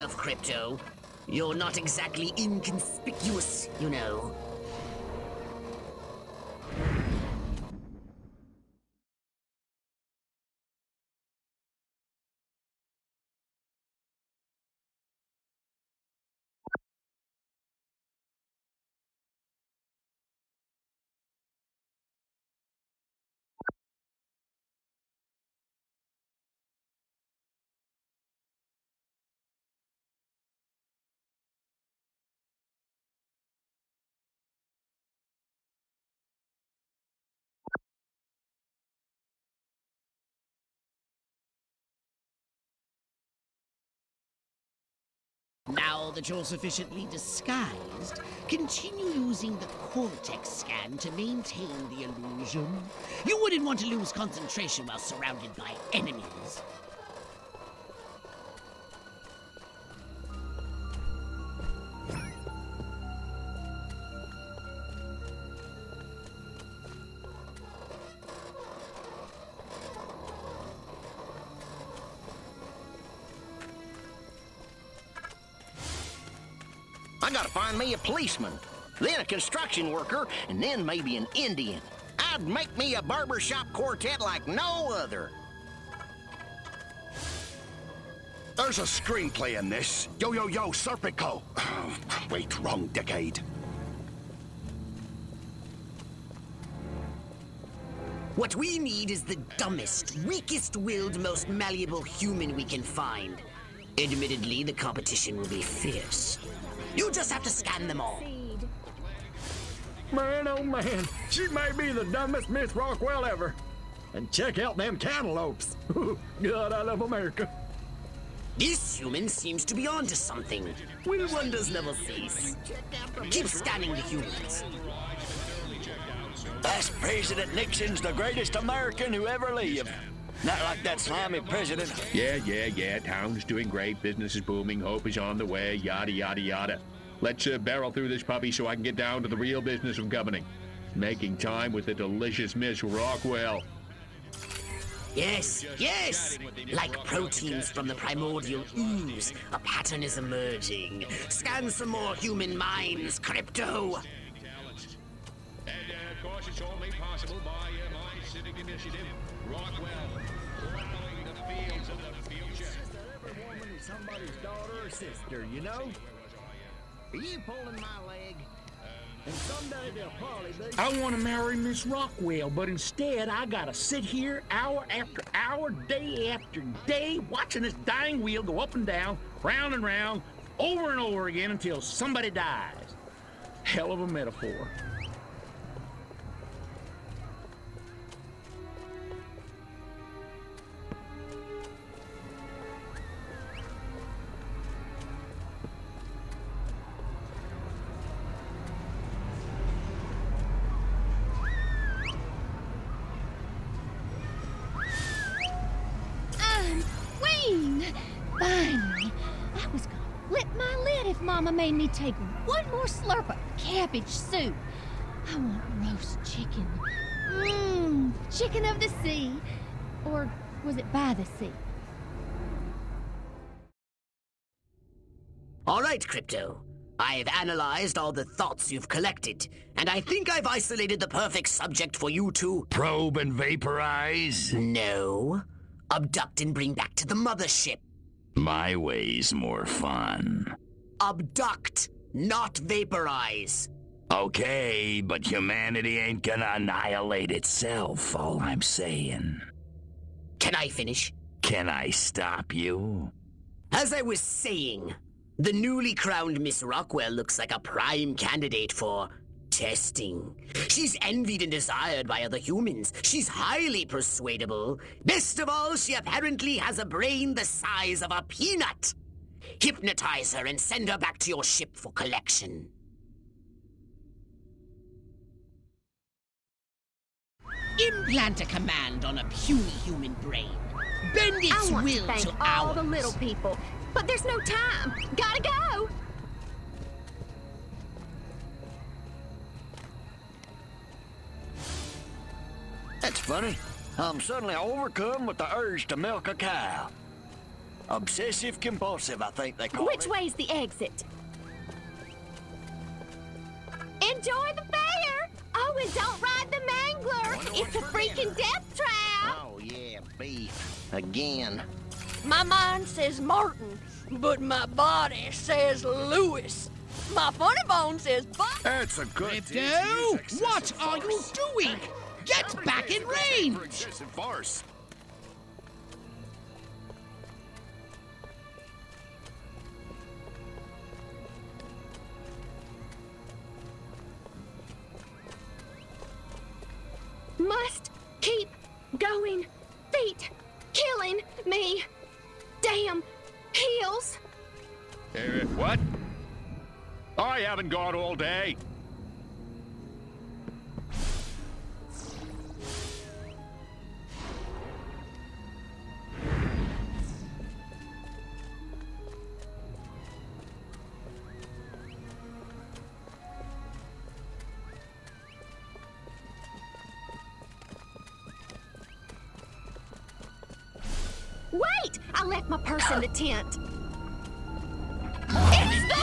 of Crypto. You're not exactly inconspicuous, you know. Now that you're sufficiently disguised, continue using the Cortex scan to maintain the illusion. You wouldn't want to lose concentration while surrounded by enemies. I gotta find me a policeman, then a construction worker, and then maybe an Indian. I'd make me a barbershop quartet like no other. There's a screenplay in this. Yo, yo, yo, Serpico. Wait, wrong decade. What we need is the dumbest, weakest-willed, most malleable human we can find. Admittedly, the competition will be fierce. You just have to scan them all. Man, oh man, she may be the dumbest Miss Rockwell ever. And check out them cantaloupes. God, I love America. This human seems to be onto something. Will wonders never cease. Keep scanning the humans. That's President Nixon's the greatest American who ever lived. Not like that slimy president. Yeah, yeah, yeah. Town's doing great. Business is booming. Hope is on the way. Yada, yada, yada. Let's uh, barrel through this puppy so I can get down to the real business of governing. Making time with the delicious Miss Rockwell. Yes, yes! Like proteins from the primordial ooze, a pattern is emerging. Scan some more human minds, Crypto! And, uh, of course, it's all made possible by uh, my civic initiative, Rockwell. Sister, you know? Are you pulling my leg? And someday they'll probably be. I want to marry Miss Rockwell, but instead I gotta sit here hour after hour, day after day, watching this dying wheel go up and down, round and round, over and over again until somebody dies. Hell of a metaphor. Mama take one more slurp of cabbage soup. I want roast chicken. Mmm, chicken of the sea. Or was it by the sea? All right, Crypto. I've analyzed all the thoughts you've collected, and I think I've isolated the perfect subject for you to. Probe and vaporize? No. Abduct and bring back to the mothership. My way's more fun. Abduct, not vaporize. Okay, but humanity ain't gonna annihilate itself, all I'm saying. Can I finish? Can I stop you? As I was saying, the newly crowned Miss Rockwell looks like a prime candidate for testing. She's envied and desired by other humans. She's highly persuadable. Best of all, she apparently has a brain the size of a peanut. Hypnotize her and send her back to your ship for collection. Implant a command on a puny human brain. Bend its I want will to thank to all ours. the little people, but there's no time. Gotta go! That's funny. I'm suddenly overcome with the urge to milk a cow. Obsessive compulsive, I think they call Which it. Which way's the exit? Enjoy the fair! Oh, and don't ride the mangler! It's a freaking death trap! Oh, yeah, beef. Again. My mind says Martin, but my body says Lewis. My funny bone says Buck. That's a good Crypto, what are you doing? Get back in range! Must keep going. Feet killing me. Damn heels. Uh, what? I haven't gone all day. Left in the tent. It's the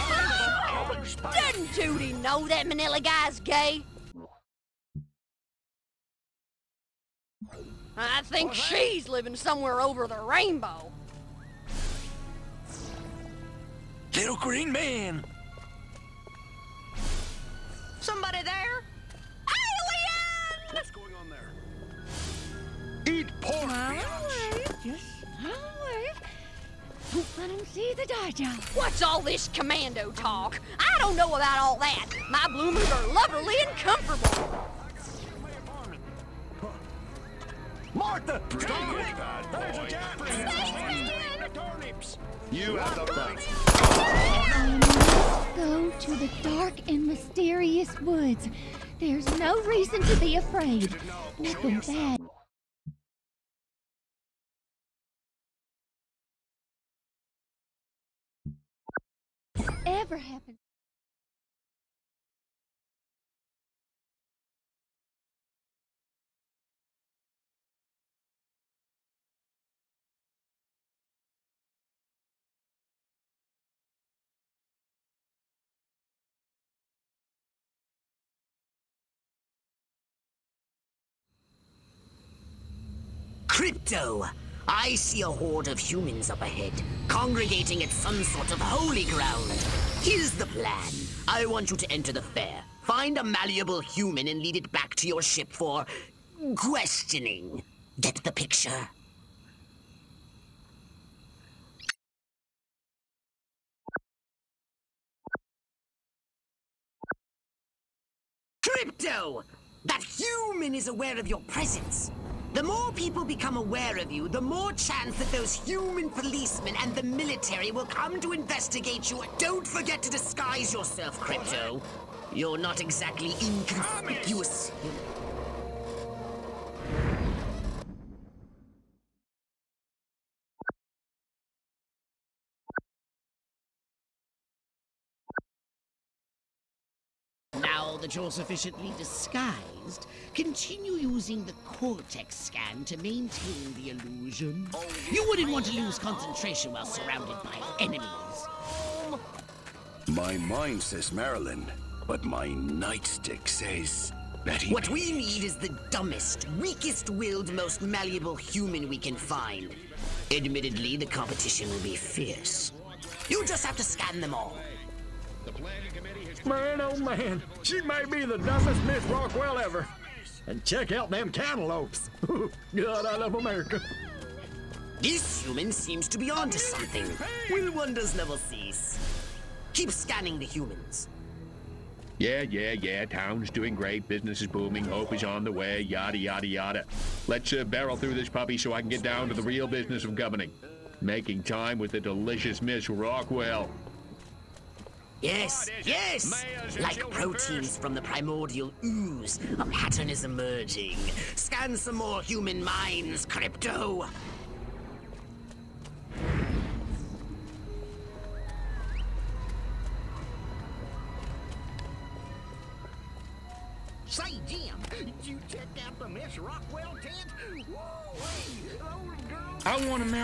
mom! Doesn't Judy know that Minnelli guy's gay? I think she's living somewhere over the rainbow. Little green man. Somebody there? Alien! What's going on there? Eat pork, biatch. Just What's all this commando talk? I don't know about all that. My bloomers are lovely and comfortable. Martha! Stop it! There's a Japanese! You have the right. Go to the dark and mysterious woods. There's no reason to be afraid. Nothing bad. Crypto! I see a horde of humans up ahead, congregating at some sort of holy ground. Here's the plan. I want you to enter the fair, find a malleable human and lead it back to your ship for questioning. Get the picture? Crypto! That human is aware of your presence. The more people become aware of you, the more chance that those human policemen and the military will come to investigate you. Don't forget to disguise yourself, Crypto. You're not exactly inconspicuous. Now that you're sufficiently disguised, continue using the cortex scan to maintain the illusion. You wouldn't want to lose concentration while surrounded by enemies. My mind says Marilyn, but my nightstick says that he. What we need is the dumbest, weakest-willed, most malleable human we can find. Admittedly, the competition will be fierce. You just have to scan them all. Man, oh man, she may be the dumbest Miss Rockwell ever. And check out them cantaloupes. God, I love America. This human seems to be onto something. Will wonders never cease? Keep scanning the humans. Yeah, yeah, yeah. Town's doing great. Business is booming. Hope is on the way. Yada, yada, yada. Let's uh, barrel through this puppy so I can get down to the real business of governing. Making time with the delicious Miss Rockwell. Yes, yes! Like proteins from the primordial ooze, a pattern is emerging. Scan some more human minds, Crypto!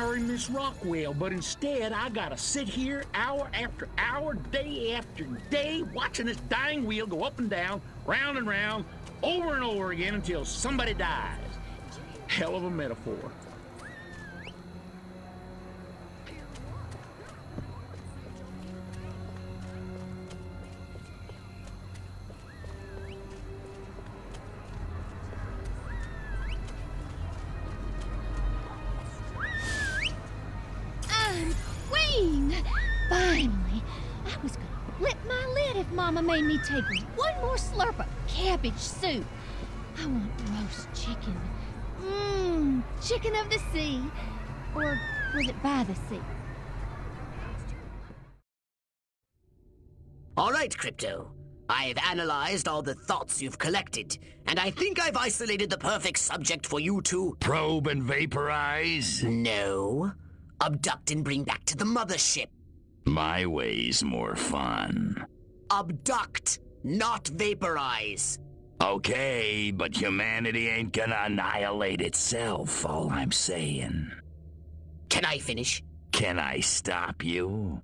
I want to marry Miss Rockwell, but instead I gotta sit here hour after hour, day after day, watching this dying wheel go up and down, round and round, over and over again until somebody dies. Hell of a metaphor. Mama made me take one more slurp of cabbage soup. I want roast chicken. Mmm, chicken of the sea. Or was it by the sea? All right, Crypto. I've analyzed all the thoughts you've collected, and I think I've isolated the perfect subject for you to. Probe and vaporize? No. Abduct and bring back to the mothership. My way's more fun. Abduct, not vaporize. Okay, but humanity ain't gonna annihilate itself, all I'm saying. Can I finish? Can I stop you?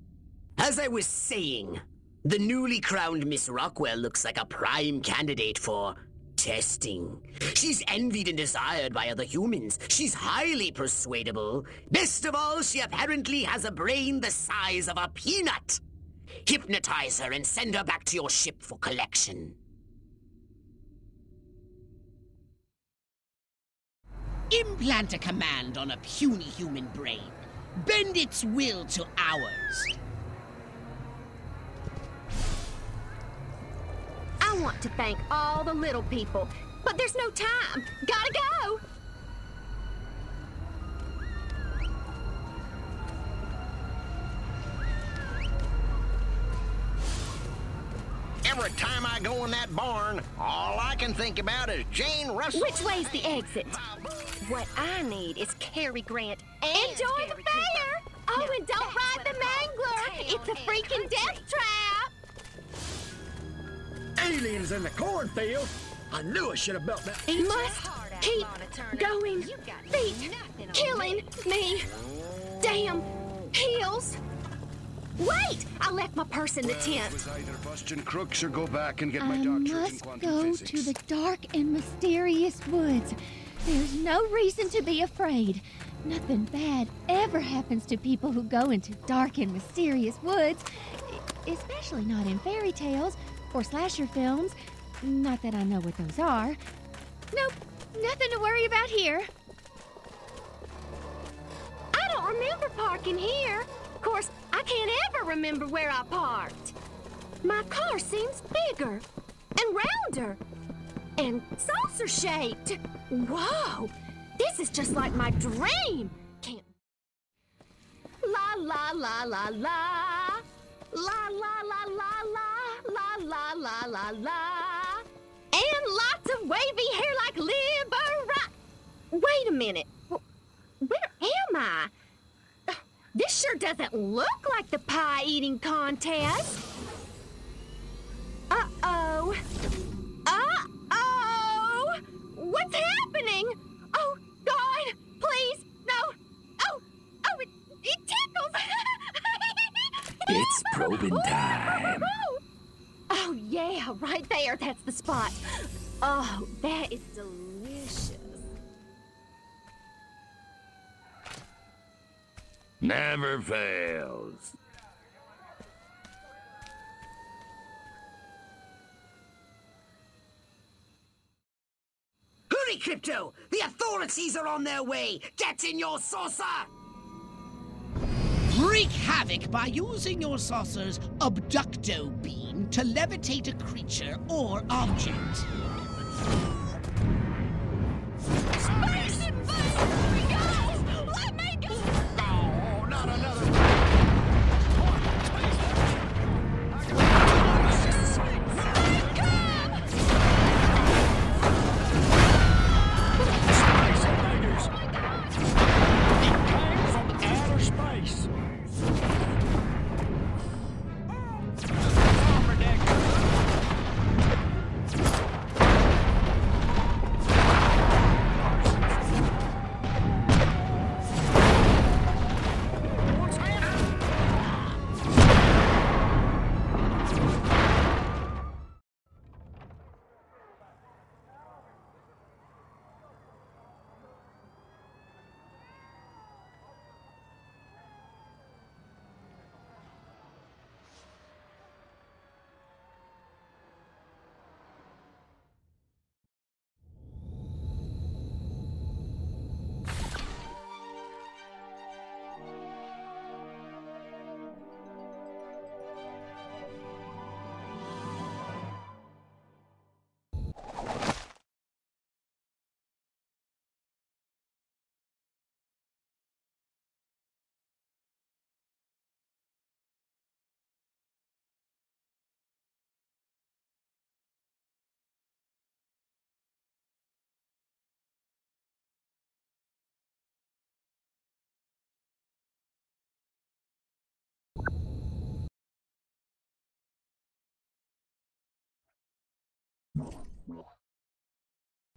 As I was saying, the newly crowned Miss Rockwell looks like a prime candidate for testing. She's envied and desired by other humans. She's highly persuadable. Best of all, she apparently has a brain the size of a peanut. Hypnotize her and send her back to your ship for collection. Implant a command on a puny human brain. Bend its will to ours. I want to thank all the little people, but there's no time. Gotta go! Every time I go in that barn, all I can think about is Jane Russell. Which way's the exit? What I need is Cary Grant and Enjoy the fair! Oh, and don't ride the mangler! It's a freaking death trap! Aliens in the cornfield? I knew I should have built that. Must keep going. Feet killing me. Damn heels. Wait! I left my purse in the tent. It was either busting crooks or go back and get my I doctorate in quantum go physics. to the dark and mysterious woods. There's no reason to be afraid. Nothing bad ever happens to people who go into dark and mysterious woods, especially not in fairy tales or slasher films. Not that I know what those are. Nope, nothing to worry about here. I don't remember parking here. Of course, I can't ever remember where I parked. My car seems bigger and rounder and saucer shaped. Whoa! This is just like my dream. Can't. La la la la la. La la la la la. La la la la la. And lots of wavy hair like Liberace. Wait a minute. Where am I? This sure doesn't look like the pie eating contest. Uh oh. Uh oh. What's happening? Oh, God, please, no. Oh, oh, it, it tickles. It's probing time. Oh, yeah, right there. That's the spot. Oh, that is delicious. Never fails. Hurry, Crypto! The authorities are on their way! Get in your saucer! Wreak havoc by using your saucer's abducto beam to levitate a creature or object.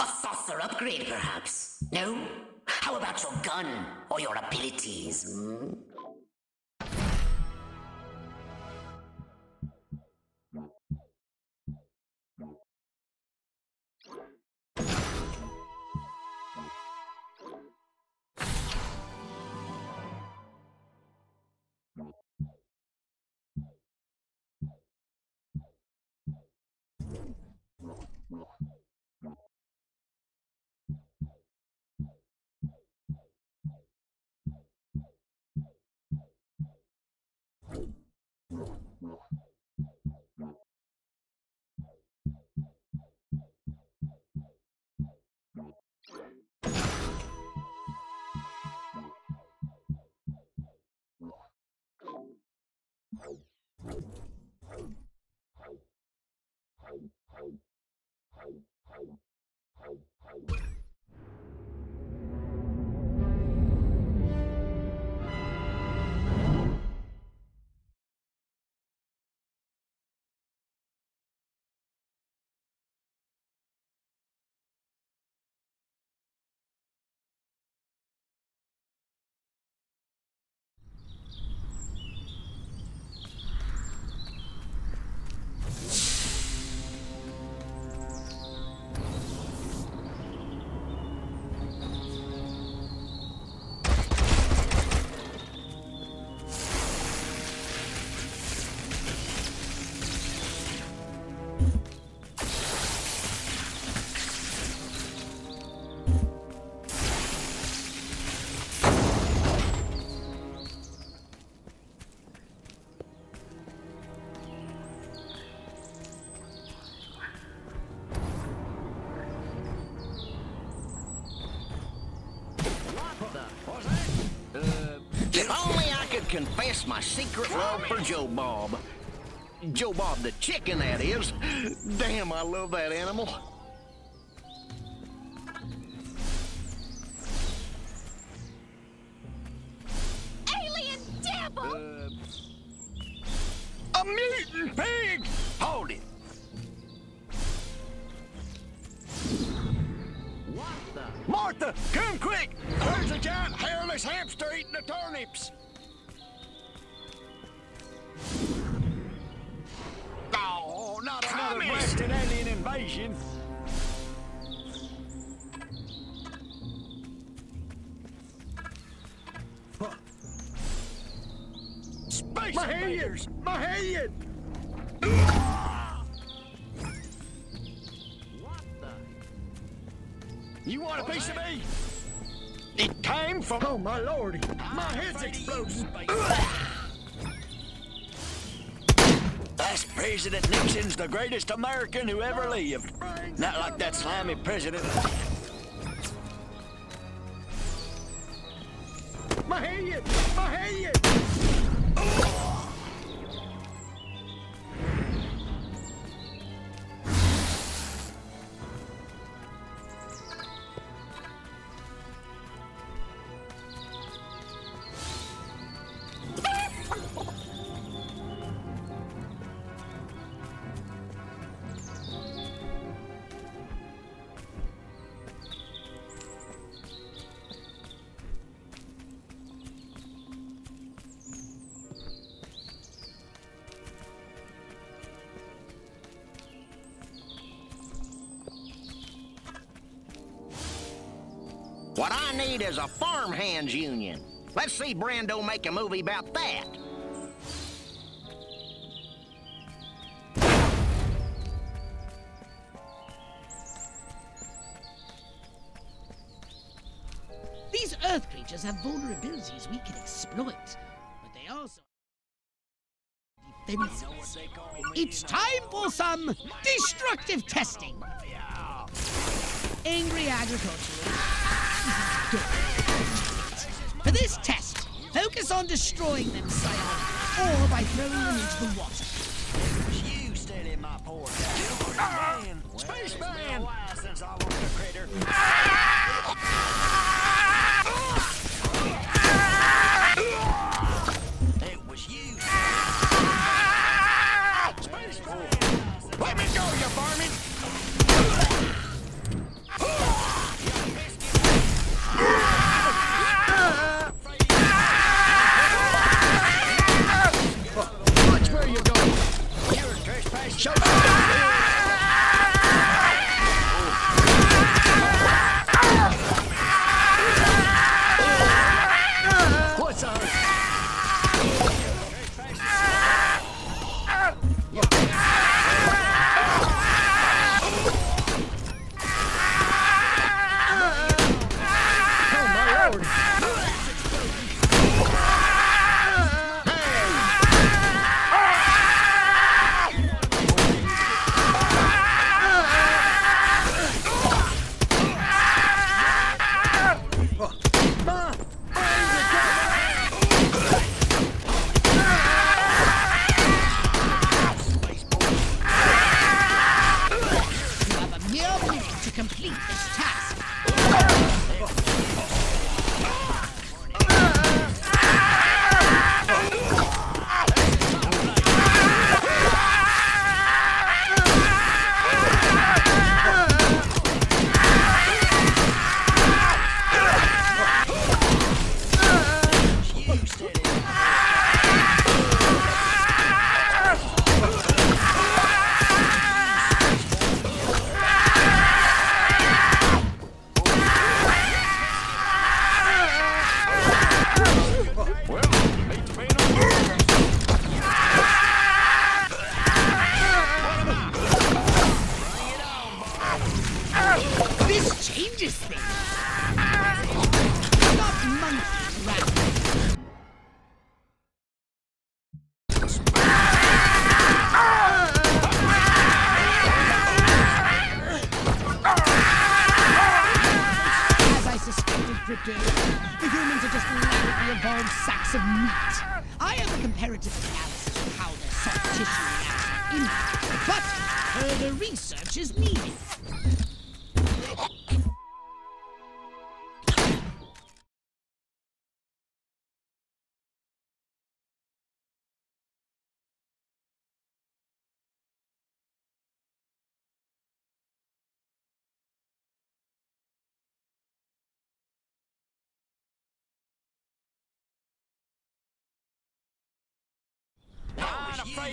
A saucer upgrade, perhaps? No? How about your gun or your abilities? Hmm? Confess my secret love for Joe Bob. Joe Bob the chicken, that is. Damn, I love that animal. Another blasted alien invasion. Space My invaders! My head! You want a piece of me? It came from... Oh, my lordy! My head's exploding! President Nixon's the greatest American who ever lived. Not like that slimy president. What I need is a farmhands union. Let's see Brando make a movie about that. These Earth creatures have vulnerabilities we can exploit, but they also defenses. It's time for some destructive testing. Angry agriculturalists. For this test, focus on destroying them psionically or by throwing them into the water. You steady my poor man. Ah! Spaceman! Since I was a critter. It ah!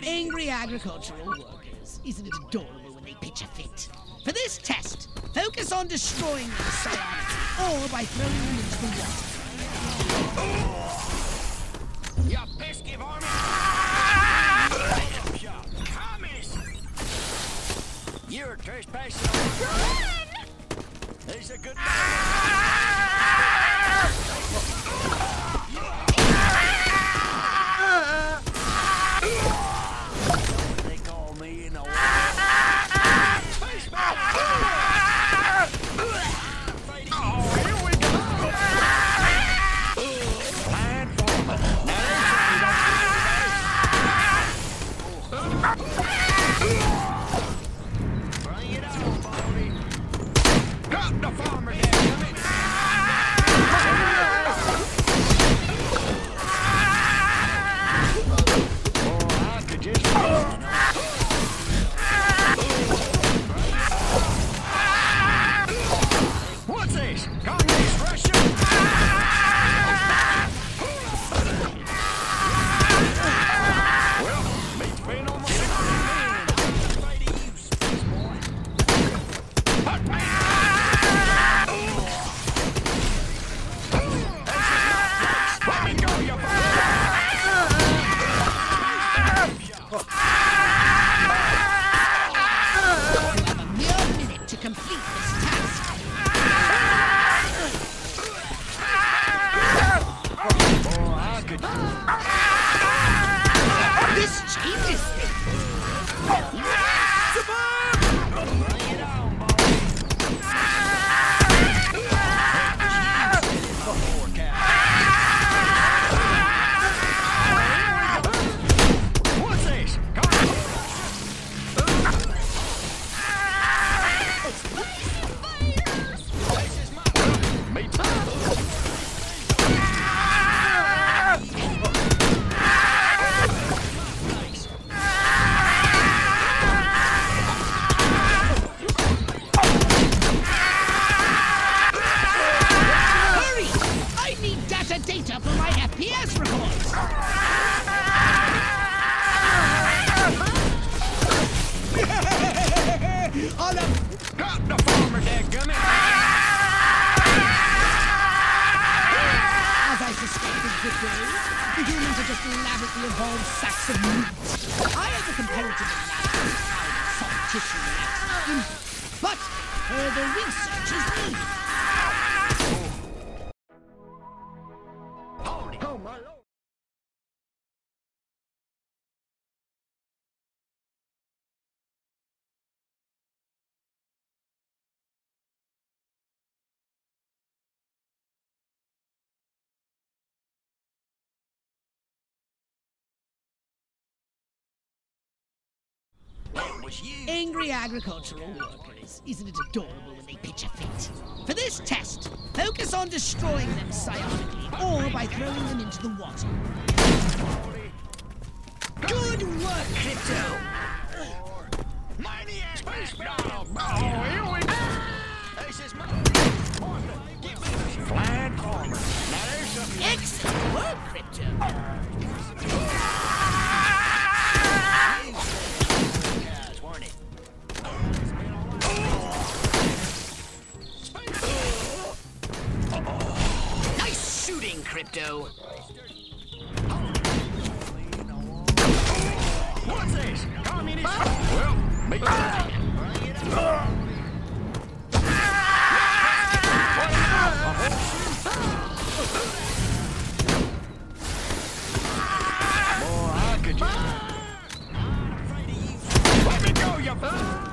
Angry agricultural workers. Isn't it adorable when they pitch a fit? For this test, focus on destroying the scion, or by throwing them into the water. Your pesky varmint! You're trespassing! Run! There's a good... the humans are just lavishly evolved sacks of meat. I have a comparative natural soft tissue but further research is needed. Angry agricultural workers. Isn't it adorable when they pitch a fit? For this test, focus on destroying them psionically or by throwing them into the water. Good work, Crypto! Oh, here we Crypto. What's this? Communist? Well, be glad. Boy, I could just... Let me go, you